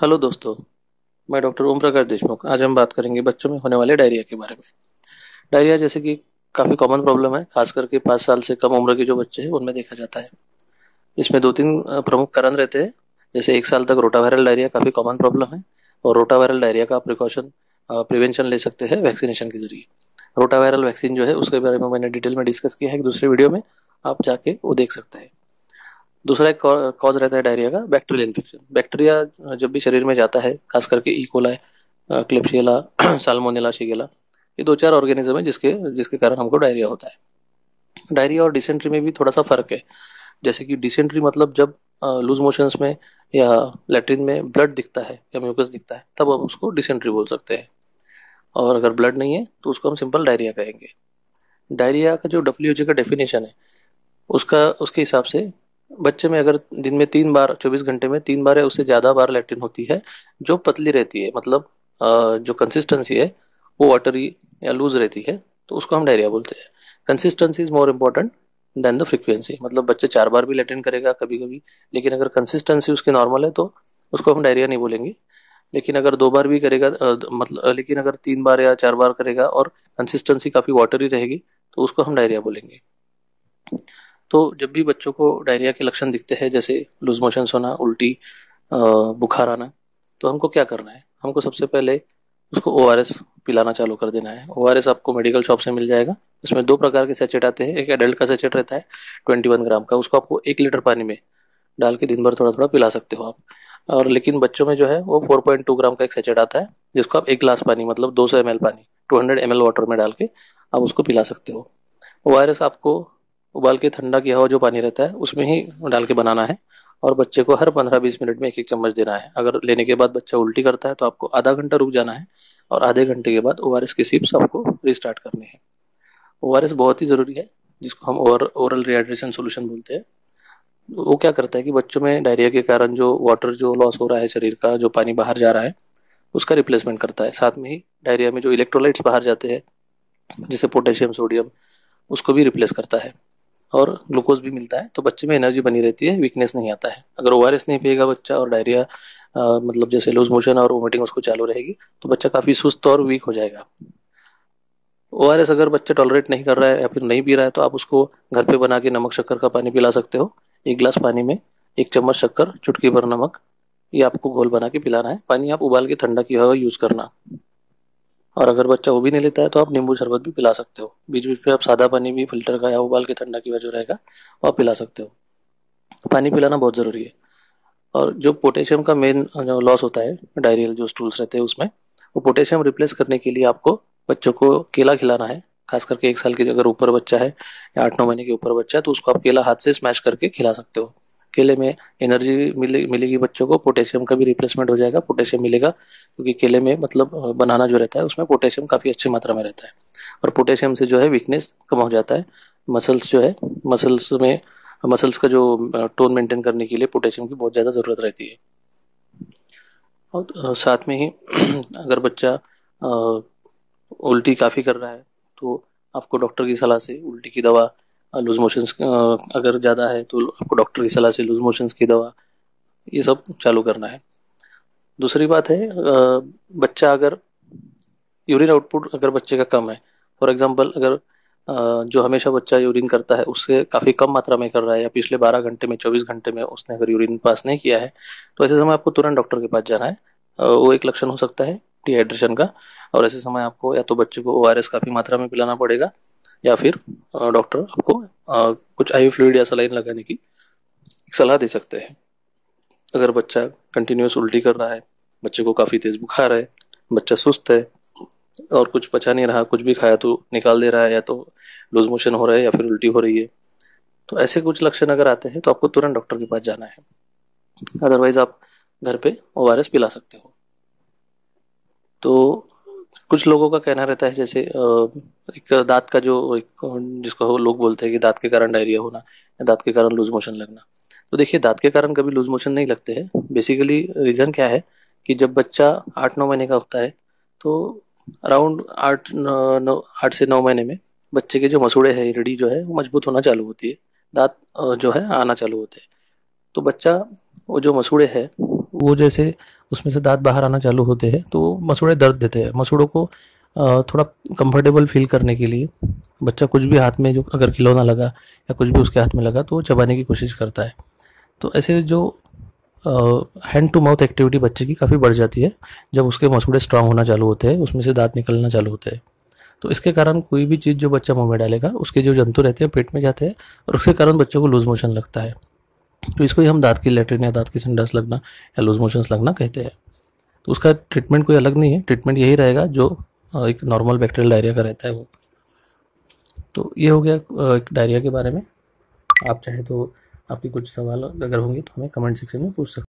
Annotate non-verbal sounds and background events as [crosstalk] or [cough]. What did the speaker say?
Hello दोस्तों, मैं doctor Om Prakash Deshmukh. आज हम बात करेंगे बच्चों में होने वाले डायरिया के बारे में। डायरिया जैसे कि काफ़ी कॉमन प्रॉब्लम है, खास करके पाँच साल से कम उम्र के जो बच्चे हैं, उनमें देखा जाता है। इसमें दो तीन प्रमुख कारण रहते हैं। जैसे एक साल तक रोटावायरल डायरिया काफ़ी कॉमन प्रॉब्लम है और रोटावायरल डायरिया का प्रिकॉशन प्रिवेंशन ले सकते हैं वैक्सीनेशन के ज़रिए। रोटावायरल वैक्सीन जो है, उसके बारे में मैंने डिटेल में डिस्कस किया है एक दूसरे वीडियो में, आप जाके वो देख सकते हैं। दूसरा एक कॉज रहता है डायरिया का बैक्टीरियल इन्फेक्शन बैक्टीरिया जब भी शरीर में जाता है, खास करके E coli Klebsiella salmonella shigella ये दो चार ऑर्गेनिज्म है जिसके जिसके कारण हमको डायरिया होता है. डायरिया और डिसेंट्री में भी थोड़ा सा फ़र्क है. जैसे कि डिसेंट्री मतलब जब लूज मोशंस में या लेट्रिन में ब्लड दिखता है, या म्यूकस दिखता है, तब आप उसको डिसेंट्री बोल सकते हैं. और अगर ब्लड नहीं है तो उसको हम सिंपल डायरिया कहेंगे. डायरिया का जो डब्ल्यू का डेफिनेशन है, उसका, उसके हिसाब से बच्चे में अगर दिन में तीन बार, चौबीस घंटे में तीन बार या उससे ज़्यादा बार लेट्रिन होती है, जो पतली रहती है मतलब जो कंसिस्टेंसी है, वो वाटरी या लूज रहती है तो उसको हम डायरिया बोलते हैं। Consistency is more important than the frequency मतलब बच्चे चार बार भी लेट्रिन करेगा कभी कभी लेकिन अगर कंसिस्टेंसी उसकी नॉर्मल है तो उसको हम डायरिया नहीं बोलेंगे। लेकिन अगर दो बार भी करेगा मतलब लेकिन अगर तीन बार या चार बार करेगा और कंसिस्टेंसी काफ़ी वाटरी रहेगी तो उसको हम डायरिया बोलेंगे। तो जब भी बच्चों को डायरिया के लक्षण दिखते हैं, जैसे लूज मोशन होना, उल्टी बुखार आना तो हमको क्या करना है? हमको सबसे पहले उसको ओआरएस पिलाना चालू कर देना है। ओआरएस आपको मेडिकल शॉप से मिल जाएगा। इसमें दो प्रकार के सेचेट आते हैं। एक एडल्ट का सेचेट रहता है ट्वेंटी वन ग्राम का। उसको आपको एक लीटर पानी में डाल के दिन भर थोड़ा थोड़ा पिला सकते हो आप। और लेकिन बच्चों में जो है, वो फोर पॉइंट टू ग्राम का एक सेचेट आता है, जिसको आप एक गिलास पानी मतलब दो सौ एम पानी टू हंड्रेड एम वाटर में डाल के आप उसको पिला सकते हो। ओआरएस आपको उबाल के ठंडा किया हुआ जो पानी रहता है, उसमें ही डाल के बनाना है और बच्चे को हर पंद्रह बीस मिनट में एक एक चम्मच देना है। अगर लेने के बाद बच्चा उल्टी करता है तो आपको आधा घंटा रुक जाना है और आधे घंटे के बाद ओ आर एस की सिप्स आपको रिस्टार्ट करनी है। ओ आर एस बहुत ही ज़रूरी है, जिसको हम ओवर ओरल रिहाइड्रेशन सोल्यूशन बोलते हैं। वो क्या करता है कि बच्चों में डायरिया के कारण जो वाटर जो लॉस हो रहा है शरीर का, जो पानी बाहर जा रहा है, उसका रिप्लेसमेंट करता है। साथ में ही डायरिया में जो इलेक्ट्रोलाइट्स बाहर जाते हैं, जैसे पोटेशियम, सोडियम, उसको भी रिप्लेस करता है। और ग्लूकोज भी मिलता है तो बच्चे में एनर्जी बनी रहती है वीकनेस नहीं आता है। अगर ओआरएस नहीं पिएगा बच्चा और डायरिया मतलब जैसे लूज मोशन और वोमिटिंग उसको चालू रहेगी तो बच्चा काफ़ी सुस्त और वीक हो जाएगा। ओआरएस अगर बच्चा टॉलरेट नहीं कर रहा है या फिर नहीं पी रहा है तो आप उसको घर पे बना के नमक, शक्कर का पानी पिला सकते हो। एक गिलास पानी में एक चम्मच शक्कर, चुटकी भर नमक, ये आपको घोल बना के पिलाना है। पानी आप उबाल के ठंडा किया हुआ यूज़ करना। और अगर बच्चा वो भी नहीं लेता है तो आप नींबू शरबत भी पिला सकते हो। बीच बीच में आप सादा पानी भी, फ़िल्टर का या उबाल के ठंडा की वजह रहेगा, वो आप पिला सकते हो। पानी पिलाना बहुत ज़रूरी है। और जो पोटेशियम का मेन जो लॉस होता है, डायरियल जो स्टूल्स रहते हैं उसमें, वो पोटेशियम रिप्लेस करने के लिए आपको बच्चों को केला खिलाना है। खास करके एक साल के अगर ऊपर बच्चा है या आठ नौ महीने के ऊपर बच्चा है तो उसको आप केला हाथ से स्मैश करके खिला सकते हो। केले में एनर्जी मिले, मिलेगी बच्चों को पोटेशियम का भी रिप्लेसमेंट हो जाएगा पोटेशियम मिलेगा, क्योंकि केले में मतलब बनाना जो रहता है, उसमें पोटेशियम काफ़ी अच्छी मात्रा में रहता है। और पोटेशियम से जो है वीकनेस कम हो जाता है। मसल्स जो है मसल्स में मसल्स का जो टोन मेंटेन करने के लिए पोटेशियम की बहुत ज़्यादा ज़रूरत रहती है। और साथ में ही [clears throat] अगर बच्चा उल्टी काफ़ी कर रहा है तो आपको डॉक्टर की सलाह से उल्टी की दवा लूज मोशंस अगर ज़्यादा है तो आपको डॉक्टर की सलाह से लूज मोशंस की दवा, ये सब चालू करना है। दूसरी बात है बच्चा अगर यूरिन आउटपुट अगर बच्चे का कम है, फॉर एग्जांपल अगर जो हमेशा बच्चा यूरिन करता है, उससे काफ़ी कम मात्रा में कर रहा है या पिछले बारह घंटे में, चौबीस घंटे में उसने अगर यूरिन पास नहीं किया है तो ऐसे समय आपको तुरंत डॉक्टर के पास जाना है। वो एक लक्षण हो सकता है डिहाइड्रेशन का, और ऐसे समय आपको या तो बच्चे को ओआरएस काफ़ी मात्रा में पिलाना पड़ेगा या फिर डॉक्टर आपको कुछ आई फ्लूड या सलाइन लगाने की सलाह दे सकते हैं। अगर बच्चा कंटिन्यूस उल्टी कर रहा है, बच्चे को काफ़ी तेज़ बुखार है, बच्चा सुस्त है, और कुछ पचा नहीं रहा, कुछ भी खाया तो निकाल दे रहा है, या तो लूज मोशन हो रहा है या फिर उल्टी हो रही है तो ऐसे कुछ लक्षण अगर आते हैं तो आपको तुरंत डॉक्टर के पास जाना है। अदरवाइज़ आप घर पे ओ पिला सकते हो। तो कुछ लोगों का कहना रहता है, जैसे एक दांत का जो जिसको लोग बोलते हैं कि दांत के कारण डायरिया होना या दांत के कारण लूज मोशन लगना। तो देखिए, दांत के कारण कभी लूज मोशन नहीं लगते हैं। बेसिकली रीज़न क्या है कि जब बच्चा आठ नौ महीने का होता है तो अराउंड आठ नौ आठ से नौ महीने में बच्चे के जो मसूड़े हैं रीढ़ी जो है, वो मज़बूत होना चालू होती है। दांत जो है, आना चालू होते हैं। तो बच्चा, वो जो मसूड़े है वो जैसे उसमें से दांत बाहर आना चालू होते हैं तो मसूड़े दर्द देते हैं। मसूड़ों को थोड़ा कंफर्टेबल फील करने के लिए बच्चा कुछ भी हाथ में जो अगर खिलौना लगा या कुछ भी उसके हाथ में लगा तो वो चबाने की कोशिश करता है। तो ऐसे जो हैंड टू माउथ एक्टिविटी बच्चे की काफ़ी बढ़ जाती है, जब उसके मसूड़े स्ट्रांग होना चालू होते हैं, उसमें से दांत निकलना चालू होते हैं। तो इसके कारण कोई भी चीज़ जो बच्चा मुँह में डालेगा, उसके जो जंतु रहते हैं, पेट में जाते हैं, और उसके कारण बच्चों को लूज मोशन लगता है। तो इसको ही हम दांत की लेटरिन या दांत की संडास लगना या लूज मोशंस लगना कहते हैं। तो उसका ट्रीटमेंट कोई अलग नहीं है, ट्रीटमेंट यही रहेगा जो एक नॉर्मल बैक्टीरियल डायरिया का रहता है वो। तो ये हो गया एक डायरिया के बारे में। आप चाहे तो आपके कुछ सवाल अगर होंगे तो हमें कमेंट सेक्शन में पूछ सकते